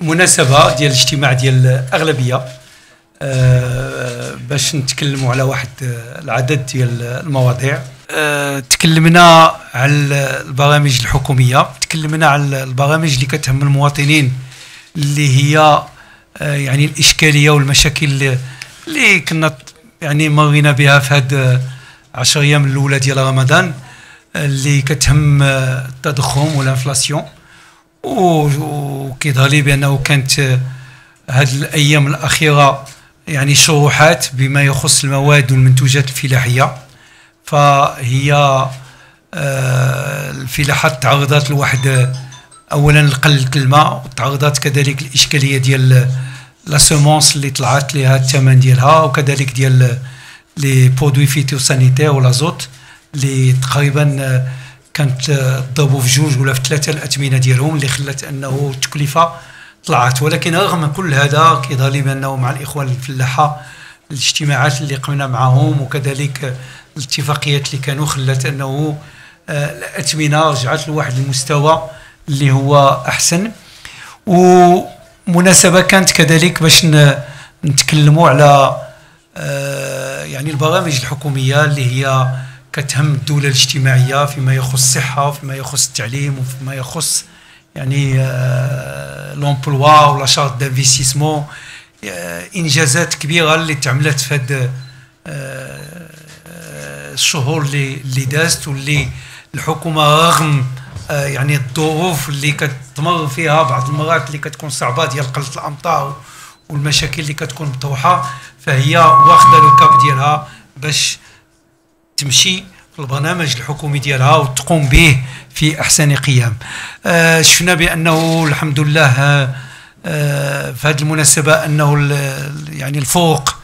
مناسبة ديال الاجتماع ديال الأغلبية أه باش نتكلموا على واحد العدد ديال المواضيع. أه تكلمنا على البرامج الحكومية تكلمنا على البرامج اللي كتهم المواطنين اللي هي أه يعني الإشكالية والمشاكل اللي, اللي كنا يعني مرينا بها في هاد عشر أيام الأولى ديال رمضان اللي كتهم التضخم والإنفلاسيون. وكيظهر لي بأنه كانت هذه الأيام الأخيرة يعني شروحات بما يخص المواد والمنتوجات الفلاحية. فهي آه، الفلاحات تعرضت لواحد اولا لقله الماء وتعرضت كذلك الإشكالية ديال la semence اللي طلعت لها الثمن ديالها وكذلك ديال les produits phytosanitaires والأزوت اللي تقريبا كانت ضربوا في جوج ولا في ثلاثة الاثمنه ديالهم اللي خلت أنه التكلفة طلعت. ولكن رغم كل هذا كيظهر لي بانه مع الإخوان الفلاحة الاجتماعات اللي قمنا معهم وكذلك الاتفاقيات اللي كانوا خلت أنه آه، الاثمنه رجعت لواحد المستوى اللي هو أحسن. ومناسبة كانت كذلك باش نتكلموا على آه، يعني البرامج الحكومية اللي هي كتهم الدولة الاجتماعية فيما يخص الصحة وفيما يخص التعليم وفيما يخص يعني لومبلوا ولا شارت دانفستيسمون إنجازات كبيرة اللي تعملت في هاد آه، الشهور اللي اللي دازت واللي الحكومة رغم آه، يعني الظروف اللي كتمر فيها بعض المرات اللي كتكون صعبة ديال قلة الأمطار والمشاكل اللي كتكون مطروحة فهي واخدة لو كاب ديالها باش تمشي البرنامج الحكومي ديالها وتقوم به في أحسن قيام. آه شفنا بأنه الحمد لله آه في هذه المناسبة أنه يعني الفوق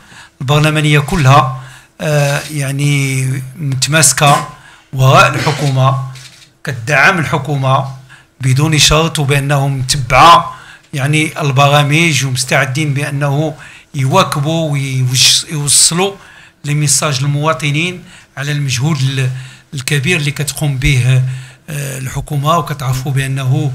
البرلمانية كلها آه يعني متماسكة وراء الحكومة كتدعم الحكومة بدون شرط وبأنهم متبعه يعني البرامج ومستعدين بأنه يواكبوا ويوصلوا لي ميساج للمواطنين على المجهود الكبير اللي كتقوم به آه، الحكومة وكتعرفوا بأنه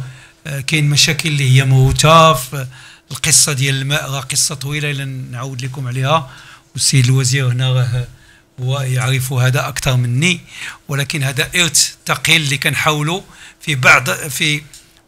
آه، كاين مشاكل اللي هي موجوده في القصة ديال الماء راه قصة طويلة إلا نعاود لكم عليها. والسيد الوزير هنا راه هو يعرف هذا أكثر مني. ولكن هذا إرث ثقيل اللي كنحاولوا في بعض في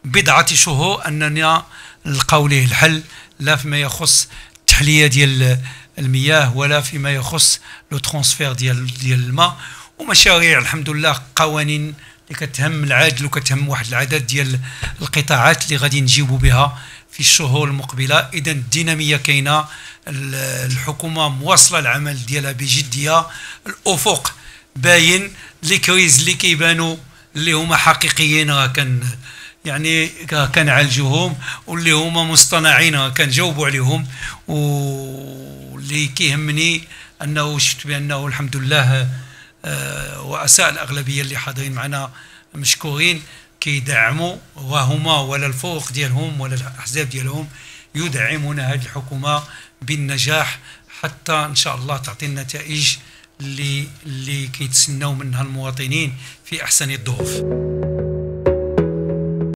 بضعة شهور أننا نلقاو ليه الحل. لا فيما يخص التحلية ديال المياه ولا فيما يخص لو ترانسفير ديال ديال الماء. ومشاريع الحمد لله قوانين اللي كتهم العدل وكتهم واحد العدد ديال القطاعات اللي غادي نجيبوا بها في الشهور المقبلة. اذا الدينامية كاينة الحكومة مواصلة العمل ديالها بجدية. الأفق باين لي كريز اللي كيبانوا اللي هما حقيقيين راه كان يعني كنعالجوهم واللي هما مصطنعين كنجاوبوا عليهم. واللي كيهمني أنه شفت بأنه الحمد لله رؤساء آه، الأغلبية اللي حاضرين معنا مشكورين كيدعموا وهما ولا الفوق ديالهم ولا الأحزاب ديالهم يدعمون هذه الحكومة بالنجاح حتى إن شاء الله تعطي النتائج اللي اللي كيتسناو منها المواطنين في أحسن الظروف.